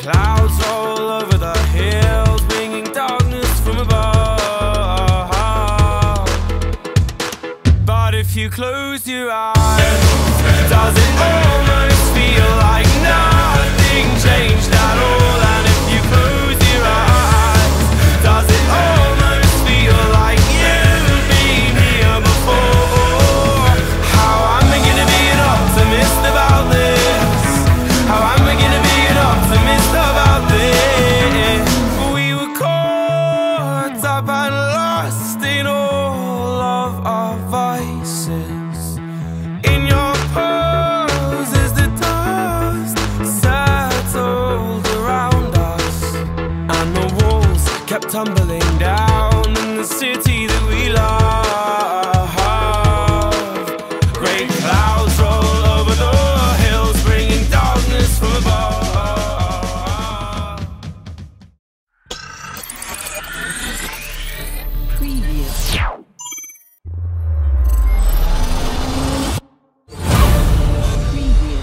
Clouds all over the hills, bringing darkness from above. But if you close your eyes.